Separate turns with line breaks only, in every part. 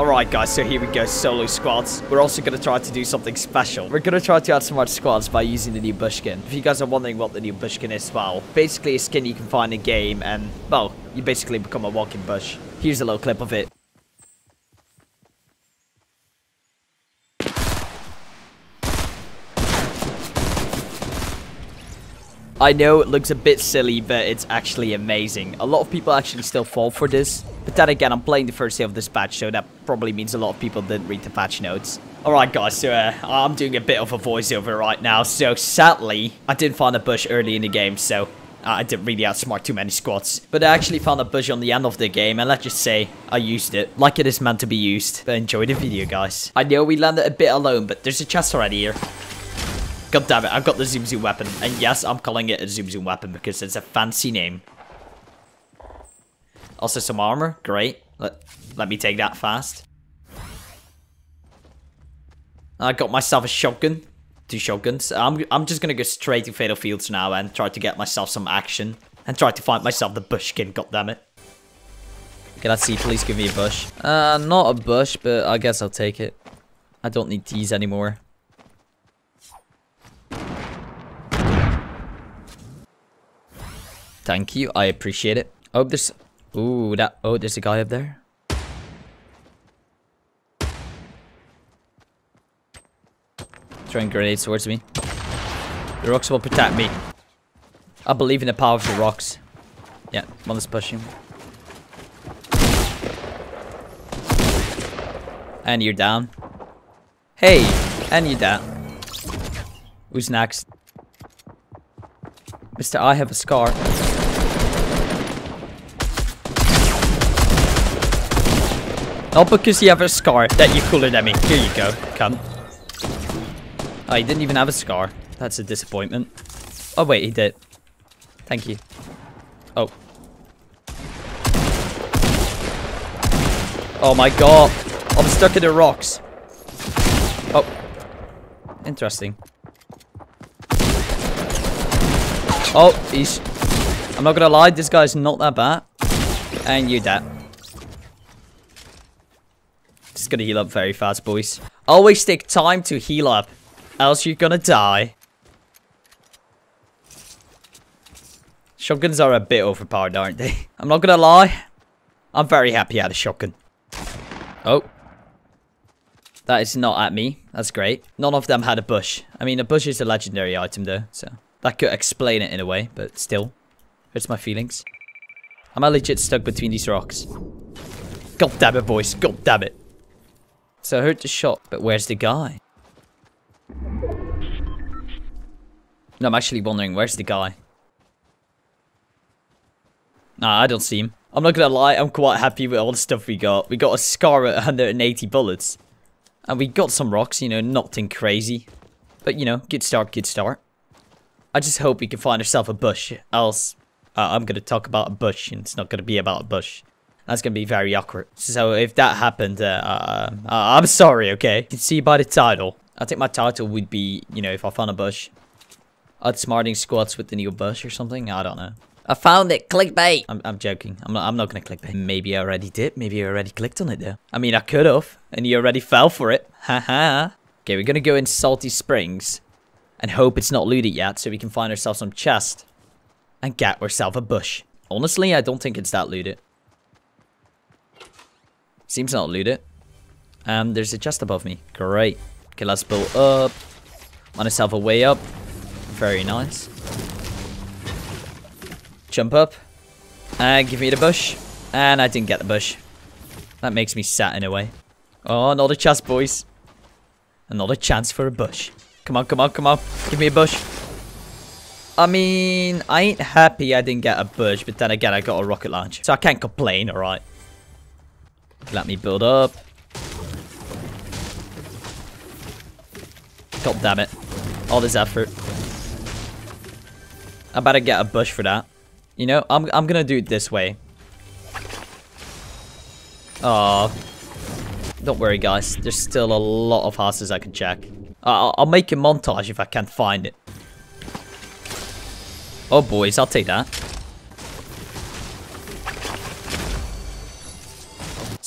Alright guys, so here we go, solo squads. We're also going to try to do something special. We're going to try to add some more squads by using the new bush skin. If you guys are wondering what the new bush skin is, well, basically a skin you can find in game and, well, you basically become a walking bush. Here's a little clip of it. I know it looks a bit silly, but it's actually amazing. A lot of people actually still fall for this. But then again, I'm playing the first day of this patch, so that probably means a lot of people didn't read the patch notes. Alright guys, so uh, I'm doing a bit of a voiceover right now. So sadly, I didn't find a bush early in the game, so uh, I didn't really outsmart too many squads. But I actually found a bush on the end of the game, and let's just say I used it like it is meant to be used. But enjoy the video, guys. I know we landed a bit alone, but there's a chest already here. God damn it, I've got the Zoom Zoom weapon. And yes, I'm calling it a Zoom Zoom weapon because it's a fancy name. Also some armor, great. Let, let me take that fast. I got myself a shotgun. Two shotguns. I'm, I'm just gonna go straight to Fatal Fields now and try to get myself some action. And try to find myself the bush skin, goddammit. Can I see, please give me a bush. Uh, not a bush, but I guess I'll take it. I don't need these anymore. Thank you. I appreciate it. Oh, there's... Ooh, that... Oh, there's a guy up there. Throwing grenades towards me. The rocks will protect me. I believe in the power of the rocks. Yeah, is pushing. And you're down. Hey, and you're down. Who's next? Mister, I have a scar. Not because you have a scar that you're cooler than me. Here you go, cunt. Oh, he didn't even have a scar. That's a disappointment. Oh, wait, he did. Thank you. Oh. Oh my god. I'm stuck in the rocks. Oh. Interesting. Oh, he's... I'm not gonna lie, this guy's not that bad. And you dead. Gonna heal up very fast, boys. Always take time to heal up, else you're gonna die. Shotguns are a bit overpowered, aren't they? I'm not gonna lie. I'm very happy I had a shotgun. Oh. That is not at me. That's great. None of them had a bush. I mean, a bush is a legendary item, though, so... That could explain it in a way, but still. Hurts my feelings. I'm legit stuck between these rocks? God damn it, boys. God damn it. So I heard the shot, but where's the guy? No, I'm actually wondering, where's the guy? Nah, I don't see him. I'm not gonna lie, I'm quite happy with all the stuff we got. We got a scar at 180 bullets. And we got some rocks, you know, nothing crazy. But, you know, good start, good start. I just hope we can find ourselves a bush. Else, uh, I'm gonna talk about a bush, and it's not gonna be about a bush. That's gonna be very awkward. So if that happened, uh, uh, uh, I'm sorry, okay? You can see by the title. I think my title would be, you know, if I found a bush. Outsmarting squats with the new bush or something? I don't know. I found it! Clickbait! I'm, I'm joking. I'm not, I'm not gonna clickbait. Maybe I already did. Maybe I already clicked on it though. I mean, I could have. And you already fell for it. Haha. okay, we're gonna go in Salty Springs. And hope it's not looted yet so we can find ourselves some chest. And get ourselves a bush. Honestly, I don't think it's that looted. Seems not looted. Um, there's a chest above me. Great. Okay, let's build up. On ourselves a way up. Very nice. Jump up. And give me the bush. And I didn't get the bush. That makes me sad in a way. Oh, another chest, boys. Another chance for a bush. Come on, come on, come on. Give me a bush. I mean, I ain't happy I didn't get a bush, but then again, I got a rocket launch. So I can't complain, alright? Let me build up. God damn it. All this effort. I better get a bush for that. You know, I'm, I'm gonna do it this way. Oh, Don't worry, guys. There's still a lot of houses I can check. I'll, I'll make a montage if I can't find it. Oh, boys. I'll take that.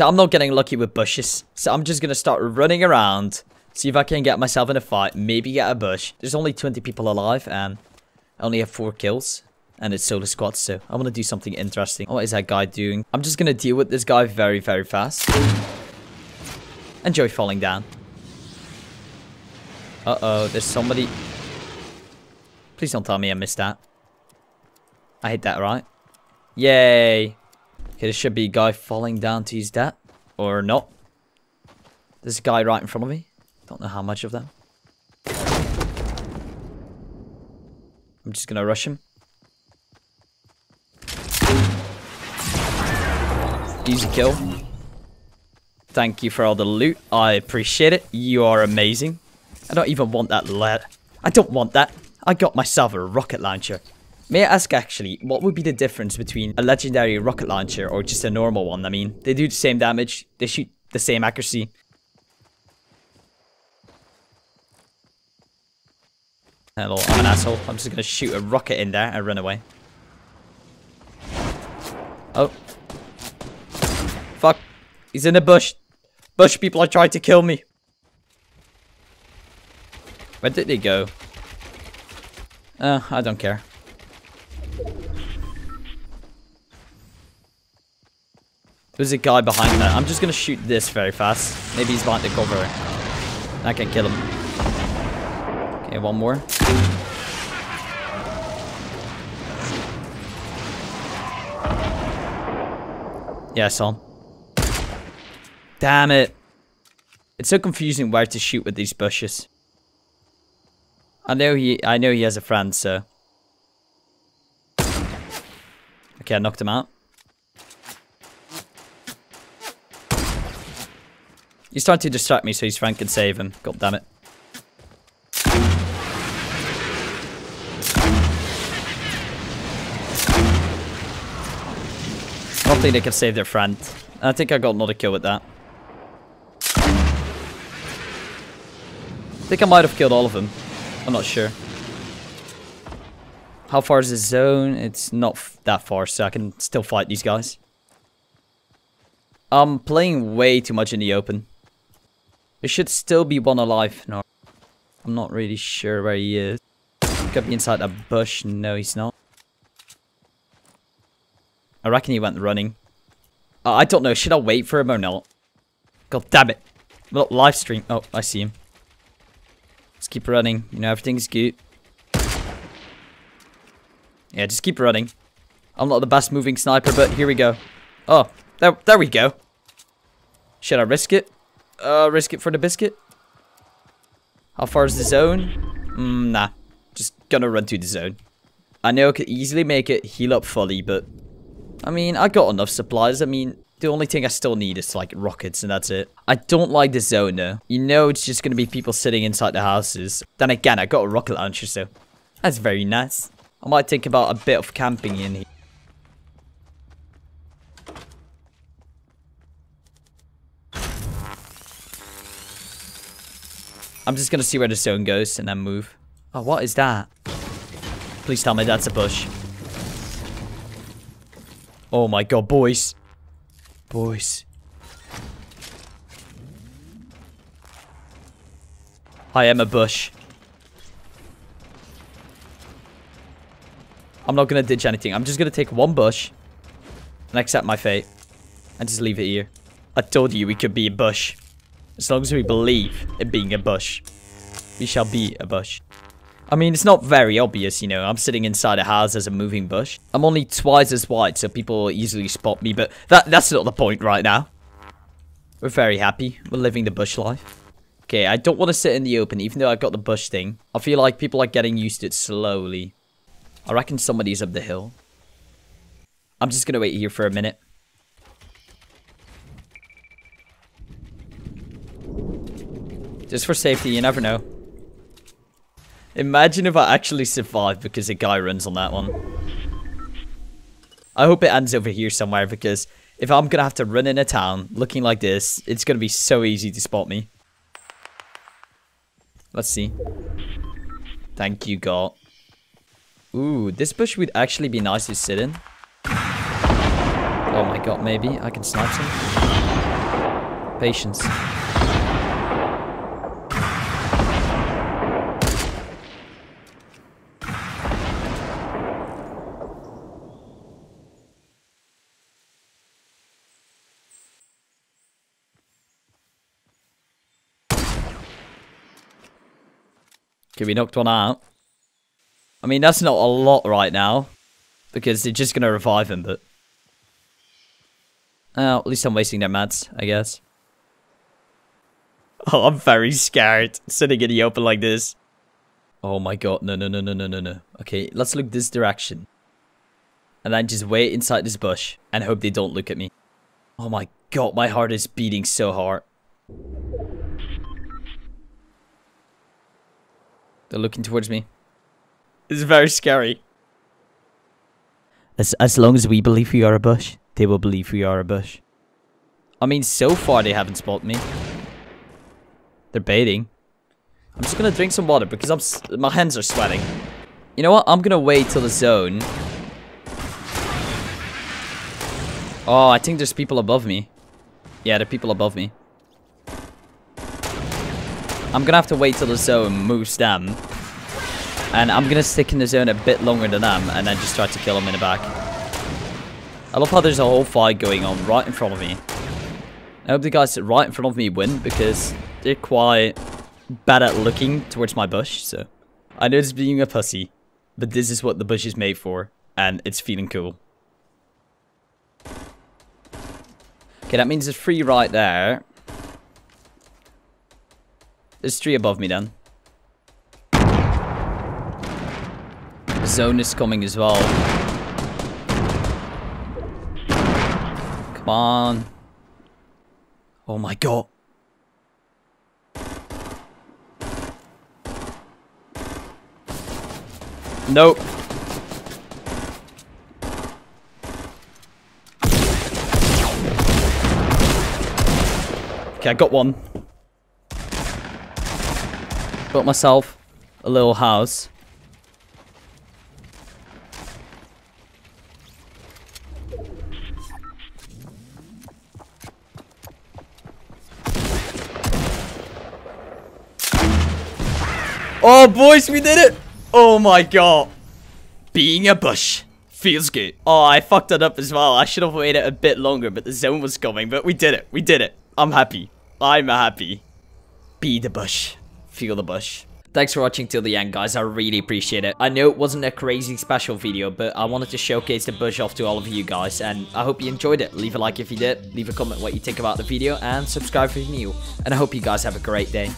So I'm not getting lucky with bushes. So I'm just going to start running around. See if I can get myself in a fight. Maybe get a bush. There's only 20 people alive and I only have 4 kills. And it's solo squad, so I want to do something interesting. What is that guy doing? I'm just going to deal with this guy very, very fast. Enjoy falling down. Uh-oh, there's somebody... Please don't tell me I missed that. I hit that right. Yay. Okay, there should be a guy falling down to his death. Or not. There's a guy right in front of me. Don't know how much of them. I'm just gonna rush him. Easy kill. Thank you for all the loot. I appreciate it. You are amazing. I don't even want that lead. I don't want that. I got myself a rocket launcher. May I ask actually, what would be the difference between a legendary rocket launcher or just a normal one? I mean, they do the same damage, they shoot the same accuracy. Hello, I'm an asshole. I'm just gonna shoot a rocket in there and run away. Oh. Fuck. He's in the bush. Bush people are trying to kill me. Where did they go? Uh, I don't care. There's a guy behind that. I'm just gonna shoot this very fast. Maybe he's behind the cover. I can kill him. Okay, one more. Yeah, I saw him. Damn it. It's so confusing where to shoot with these bushes. I know he I know he has a friend, so. Okay, I knocked him out. He's trying to distract me so his friend can save him. God damn it. I don't think they can save their friend. I think I got another kill with that. I think I might have killed all of them. I'm not sure. How far is the zone? It's not that far, so I can still fight these guys. I'm playing way too much in the open. There should still be one alive. No, I'm not really sure where he is. Could be inside a bush. No, he's not. I reckon he went running. Uh, I don't know. Should I wait for him or not? God damn it. Well, live stream. Oh, I see him. Let's keep running. You know, everything's good. Yeah, just keep running. I'm not the best moving sniper, but here we go. Oh, there, there we go. Should I risk it? Uh, risk it for the biscuit? How far is the zone? Mm, nah. Just gonna run to the zone. I know I could easily make it heal up fully, but I mean, I got enough supplies. I mean, the only thing I still need is like rockets and that's it. I don't like the zone though. You know it's just to be people sitting inside the houses. Then again, I got a rocket launcher so that's very nice. I might think about a bit of camping in here. I'm just to see where the zone goes and then move. Oh, what is that? Please tell me that's a bush. Oh my god, boys. Boys. I am a bush. I'm not gonna ditch anything. I'm just gonna take one bush and accept my fate. And just leave it here. I told you we could be a bush. As long as we believe in being a bush. We shall be a bush. I mean, it's not very obvious, you know. I'm sitting inside a house as a moving bush. I'm only twice as wide, so people easily spot me, but that that's not the point right now. We're very happy. We're living the bush life. Okay, I don't want to sit in the open, even though I've got the bush thing. I feel like people are getting used to it slowly. I reckon somebody's up the hill. I'm just going to wait here for a minute. Just for safety, you never know. Imagine if I actually survive because a guy runs on that one. I hope it ends over here somewhere because if I'm going to have to run in a town looking like this, it's going to be so easy to spot me. Let's see. Thank you, God. Ooh, this bush would actually be nice to sit in. Oh my god, maybe I can snipe some. Patience. Okay, we knocked one out. I mean, that's not a lot right now. Because they're just going to revive him, but... Oh, at least I'm wasting their mats, I guess. Oh, I'm very scared sitting in the open like this. Oh my god, no, no, no, no, no, no, no. Okay, let's look this direction. And then just wait inside this bush and hope they don't look at me. Oh my god, my heart is beating so hard. They're looking towards me. It's very scary. As, as long as we believe we are a bush, they will believe we are a bush. I mean, so far they haven't spotted me. They're baiting. I'm just gonna drink some water because I'm my hands are sweating. You know what? I'm gonna wait till the zone. Oh, I think there's people above me. Yeah, there are people above me. I'm gonna have to wait till the zone moves them. And I'm gonna stick in the zone a bit longer than them and then just try to kill them in the back. I love how there's a whole fight going on right in front of me. I hope the guys right in front of me win because they're quite bad at looking towards my bush, so. I know it's being a pussy, but this is what the bush is made for, and it's feeling cool. Okay, that means there's three right there. There's three above me then. The zone is coming as well. Come on. Oh my god. Nope. Okay, I got one. Built myself a little house. Oh, boys, we did it! Oh my god. Being a bush feels good. Oh, I fucked that up as well. I should have waited a bit longer, but the zone was coming. But we did it. We did it. I'm happy. I'm happy. Be the bush. The bush. Thanks for watching till the end, guys. I really appreciate it. I know it wasn't a crazy special video, but I wanted to showcase the bush off to all of you guys, and I hope you enjoyed it. Leave a like if you did, leave a comment what you think about the video, and subscribe if you're new. And I hope you guys have a great day.